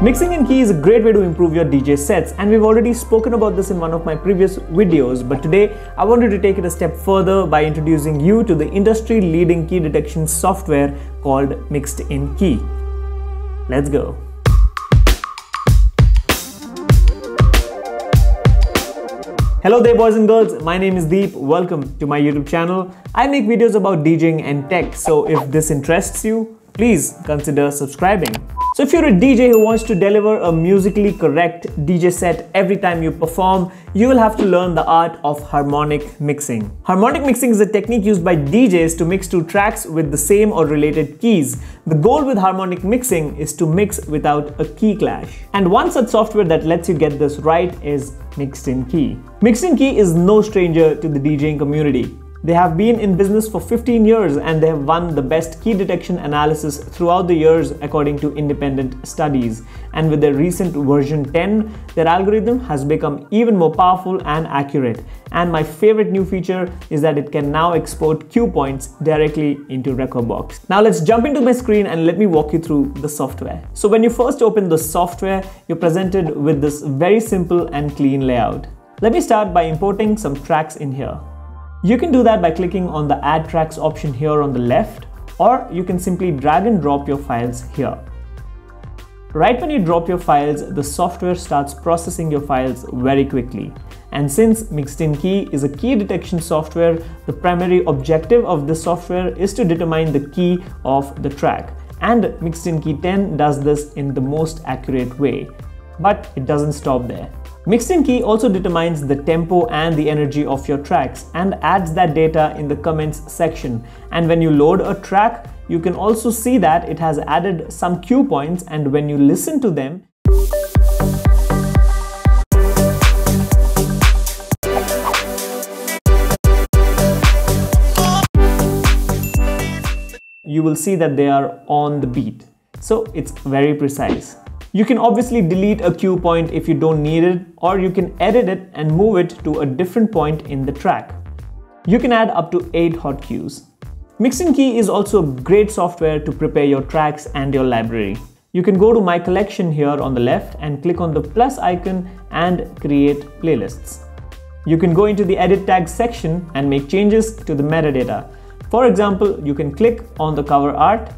Mixing in key is a great way to improve your DJ sets and we've already spoken about this in one of my previous videos but today I wanted to take it a step further by introducing you to the industry leading key detection software called Mixed in Key. Let's go. Hello there boys and girls, my name is Deep. Welcome to my YouTube channel. I make videos about DJing and tech so if this interests you, please consider subscribing. So if you're a DJ who wants to deliver a musically correct DJ set every time you perform, you will have to learn the art of harmonic mixing. Harmonic mixing is a technique used by DJs to mix two tracks with the same or related keys. The goal with harmonic mixing is to mix without a key clash. And one such software that lets you get this right is Mixed in Key. Mixed in Key is no stranger to the DJing community. They have been in business for 15 years and they have won the best key detection analysis throughout the years according to independent studies. And with their recent version 10, their algorithm has become even more powerful and accurate. And my favorite new feature is that it can now export cue points directly into Rekordbox. Now let's jump into my screen and let me walk you through the software. So when you first open the software, you're presented with this very simple and clean layout. Let me start by importing some tracks in here. You can do that by clicking on the add tracks option here on the left or you can simply drag and drop your files here. Right when you drop your files, the software starts processing your files very quickly. And since Mixed in Key is a key detection software, the primary objective of this software is to determine the key of the track. And Mixed in Key 10 does this in the most accurate way. But it doesn't stop there. Mixed in Key also determines the tempo and the energy of your tracks and adds that data in the comments section. And when you load a track, you can also see that it has added some cue points and when you listen to them, you will see that they are on the beat. So it's very precise. You can obviously delete a cue point if you don't need it or you can edit it and move it to a different point in the track. You can add up to 8 hot cues. Mixed in Key is also a great software to prepare your tracks and your library. You can go to my collection here on the left and click on the plus icon and create playlists. You can go into the edit tag section and make changes to the metadata. For example, you can click on the cover art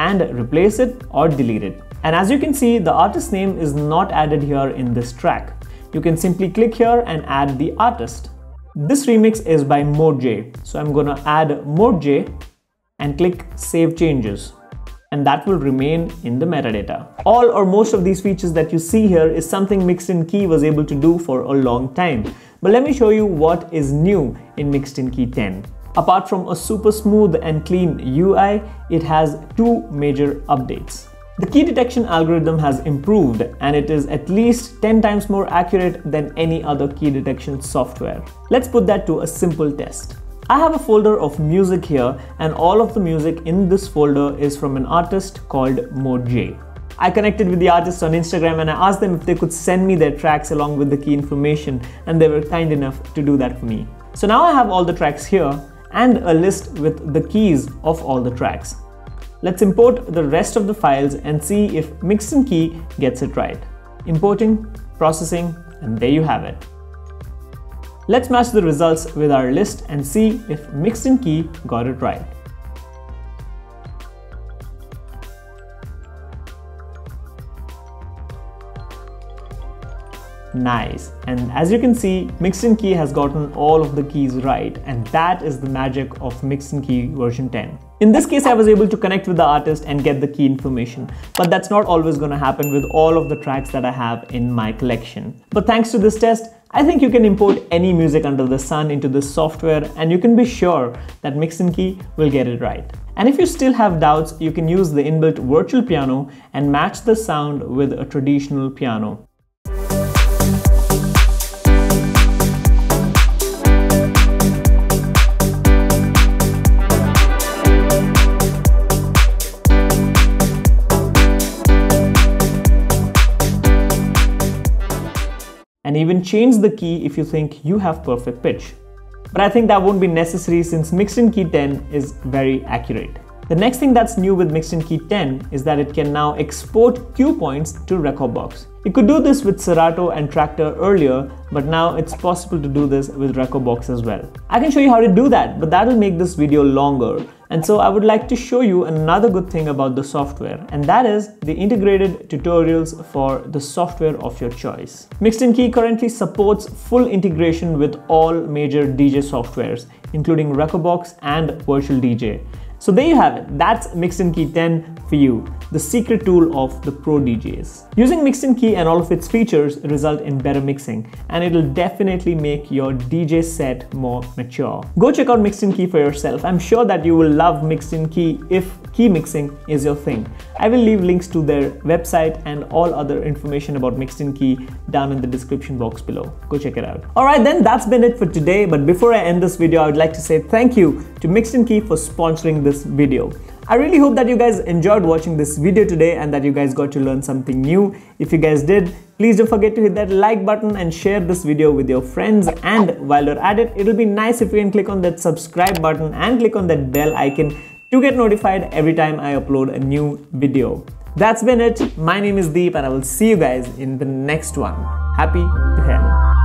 and replace it or delete it. And as you can see, the artist name is not added here in this track. You can simply click here and add the artist. This remix is by ModeJ. So I'm gonna add ModeJ and click Save Changes. And that will remain in the metadata. All or most of these features that you see here is something Mixed in Key was able to do for a long time. But let me show you what is new in Mixed in Key 10. Apart from a super smooth and clean UI, it has two major updates. The key detection algorithm has improved and it is at least 10 times more accurate than any other key detection software. Let's put that to a simple test. I have a folder of music here and all of the music in this folder is from an artist called ModeJ. I connected with the artist on Instagram and I asked them if they could send me their tracks along with the key information and they were kind enough to do that for me. So now I have all the tracks here and a list with the keys of all the tracks. Let's import the rest of the files and see if Mixed in Key gets it right. Importing, processing, and there you have it. Let's match the results with our list and see if Mixed in Key got it right. Nice. And as you can see, Mixed in Key has gotten all of the keys right and that is the magic of Mixed in Key version 10. In this case, I was able to connect with the artist and get the key information, but that's not always going to happen with all of the tracks that I have in my collection. But thanks to this test, I think you can import any music under the sun into this software and you can be sure that Mixed in Key will get it right. And if you still have doubts, you can use the inbuilt virtual piano and match the sound with a traditional piano. And even change the key if you think you have perfect pitch. But I think that won't be necessary since Mixed in Key 10 is very accurate. The next thing that's new with Mixed In Key 10 is that it can now export cue points to Rekordbox. You could do this with Serato and Traktor earlier, but now it's possible to do this with Rekordbox as well. I can show you how to do that, but that'll make this video longer. And so I would like to show you another good thing about the software, and that is the integrated tutorials for the software of your choice. Mixed In Key currently supports full integration with all major DJ softwares, including Rekordbox and Virtual DJ. So there you have it. That's Mixed In Key 10 for you, the secret tool of the pro DJs. Using Mixed In Key and all of its features result in better mixing, and it'll definitely make your DJ set more mature. Go check out Mixed In Key for yourself. I'm sure that you will love Mixed In Key if key mixing is your thing. I will leave links to their website and all other information about Mixed In Key down in the description box below. Go check it out. Alright then, that's been it for today. But before I end this video, I would like to say thank you to Mixed In Key for sponsoring this video. I really hope that you guys enjoyed watching this video today and that you guys got to learn something new. If you guys did, please don't forget to hit that like button and share this video with your friends. And while you're at it, it'll be nice if you can click on that subscribe button and click on that bell icon to get notified every time I upload a new video. That's been it. My name is Deep and I will see you guys in the next one. Happy to help.